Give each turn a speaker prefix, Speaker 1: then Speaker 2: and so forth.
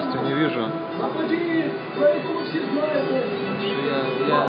Speaker 1: полностью не вижу.
Speaker 2: Все знают,